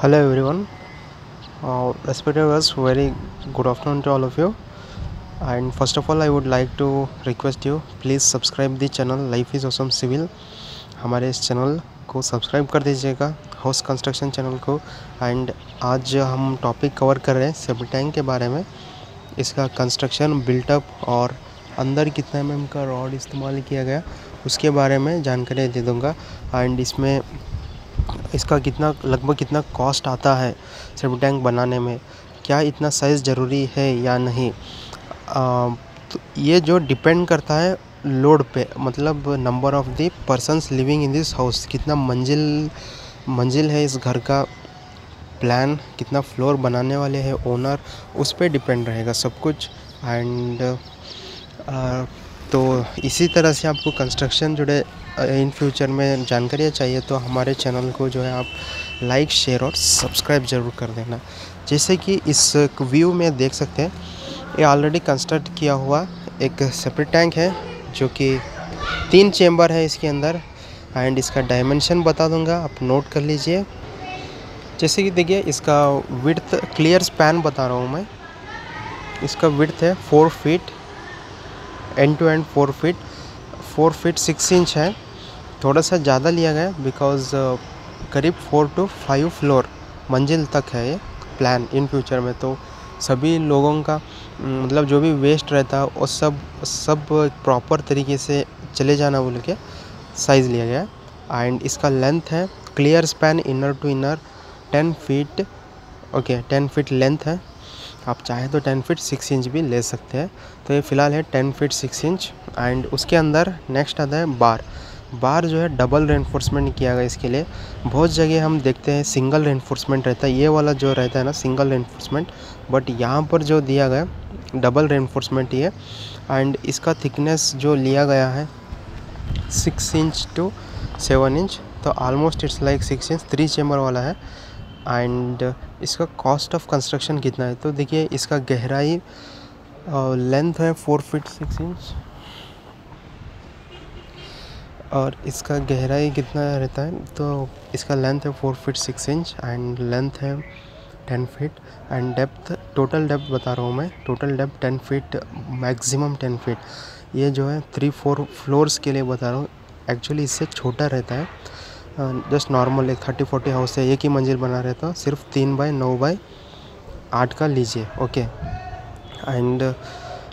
Hello everyone. Uh, respected viewers, very good afternoon to all of you. And first of all, I would like to request you please subscribe the channel Life is Awesome Civil. हमारे इस channel को subscribe कर दीजिएगा house construction channel को and आज हम topic cover कर रहे हैं सेप्टी टैंक के बारे में इसका कंस्ट्रक्शन बिल्टअप और अंदर कितना एम का रॉड इस्तेमाल किया गया उसके बारे में जानकारी दे दूँगा एंड इसमें इसका कितना, लगभग कितना कॉस्ट आता है सेप्टिक टैंक बनाने में? क्या इतना साइज़ ज़रूरी है या नहीं? तो ये जो डिपेंड करता है लोड पे मतलब number of the persons living in this house कितना मंजिल मंजिल है इस घर का प्लान कितना फ्लोर बनाने वाले हैं ओनर उस पर डिपेंड रहेगा सब कुछ। एंड तो इसी तरह से आपको कंस्ट्रक्शन जुड़े इन फ्यूचर में जानकारियाँ चाहिए तो हमारे चैनल को जो है आप लाइक शेयर और सब्सक्राइब ज़रूर कर देना। जैसे कि इस व्यू में देख सकते हैं, ये ऑलरेडी कंस्ट्रक्ट किया हुआ एक सेपरेट टैंक है, जो कि तीन चेम्बर है इसके अंदर एंड इसका डायमेंशन बता दूँगा, आप नोट कर लीजिए। जैसे कि देखिए, इसका विड्थ क्लियर स्पैन बता रहा हूँ मैं। इसका विड्थ है four feet end to end four feet four feet six inch है। थोड़ा सा ज़्यादा लिया गया बिकॉज़ uh, करीब फोर टू फाइव फ्लोर मंजिल तक है ये प्लान इन फ्यूचर में। तो सभी लोगों का मतलब जो भी वेस्ट रहता है वो सब सब प्रॉपर तरीके से चले जाना बोल के साइज़ लिया गया। एंड इसका लेंथ है clear span inner to inner ten feet okay ten feet length है। आप चाहें तो टेन फीट सिक्स इंच भी ले सकते हैं। तो ये फ़िलहाल है ten feet six inch and उसके अंदर नेक्स्ट आता है बार बार जो है डबल रेनफोर्समेंट किया गया इसके लिए। बहुत जगह हम देखते हैं सिंगल रेनफोर्समेंट रहता है। ये वाला जो रहता है ना सिंगल रेनफोर्समेंट बट यहाँ पर जो दिया गया डबल रेनफोर्समेंट है एंड इसका थिकनेस जो लिया गया है six inch to seven inch तो almost it's like six inch three chamber वाला है। एंड इसका कॉस्ट ऑफ़ कंस्ट्रक्शन कितना है? तो देखिए, इसका गहराई लेंथ है फोर फीट सिक्स इंच और इसका गहराई कितना रहता है? तो इसका लेंथ है four feet six inch and length है ten feet and depth total depth बता रहा हूँ मैं. Total depth ten feet maximum ten feet ये जो है थ्री फोर फ्लोर्स के लिए बता रहा हूँ. एक्चुअली इससे छोटा रहता है. जस्ट नॉर्मल एक थर्टी फोर्टी हाउस है, एक ही मंजिल बना रहे तो सिर्फ़ तीन बाई नौ बाई आठ का लीजिए, ओके। एंड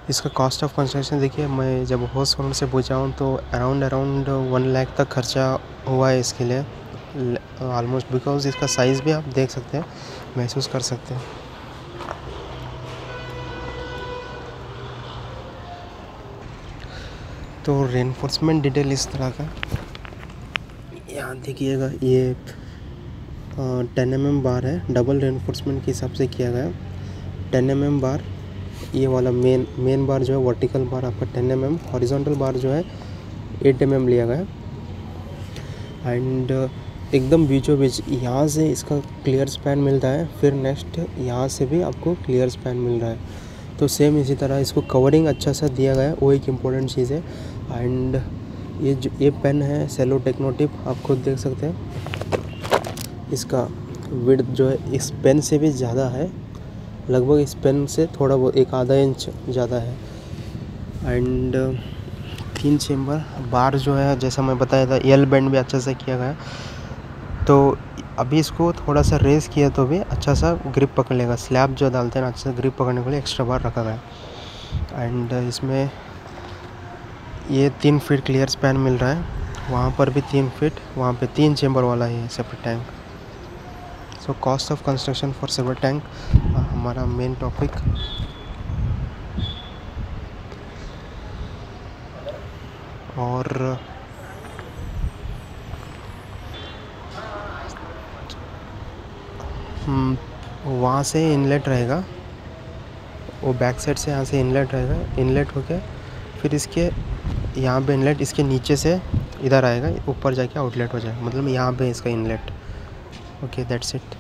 इसका कॉस्ट ऑफ़ कंस्ट्रक्शन देखिए, मैं जब हाउस ओनर से पूछा हूँ तो अराउंड अराउंड वन लाख तक खर्चा हुआ है इसके लिए। ऑलमोस्ट बिकॉज़ इसका साइज़ भी आप देख सकते हैं, महसूस कर सकते हैं। तो रेनफोर्समेंट डिटेल इस तरह का। यहाँ देखिएगा ये टेन एम एम बार है। डबल रेनफोर्समेंट के हिसाब से किया गया। टेन एम एम बार, ये वाला मेन मेन बार जो है वर्टिकल बार आपका ten M M horizontal bar जो है एट एम एम लिया गया। एंड एकदम बीचों बीच यहाँ से इसका क्लियर स्पैन मिलता है। फिर नेक्स्ट यहाँ से भी आपको क्लियर स्पैन मिल रहा है। तो सेम इसी तरह इसको कवरिंग अच्छा सा दिया गया है। वो एक इम्पोर्टेंट चीज़ है। एंड ये जो, ये पेन है सेलो टेक्नोटिप आप खुद देख सकते हैं। इसका विड जो है, इस पेन से भी ज़्यादा है। लगभग इस पेन से थोड़ा वो एक आधा इंच ज़्यादा है। एंड तीन चेम्बर बार जो है, जैसा मैं बताया था एल बैंड भी अच्छा से किया गया। तो अभी इसको थोड़ा सा रेस किया तो भी अच्छा सा ग्रिप पकड़ लेगा। स्लैब जो डालते हैं अच्छा सा ग्रिप पकड़ने के लिए एक्स्ट्रा बार रखा गया। एंड इसमें ये तीन फीट क्लियर स्पैन मिल रहा है। वहाँ पर भी तीन फीट वहाँ पे तीन चेम्बर वाला ही है separate tank so cost of construction for separate tank हमारा मेन टॉपिक और हम्म, वहाँ से इनलेट रहेगा। वो बैक साइड से यहाँ से इनलेट रहेगा। इनलेट होके फिर इसके यहाँ पे इनलेट इसके नीचे से इधर आएगा, ऊपर जाके आउटलेट हो जाएगा। मतलब यहाँ पे इसका इनलेट ओके दैट्स इट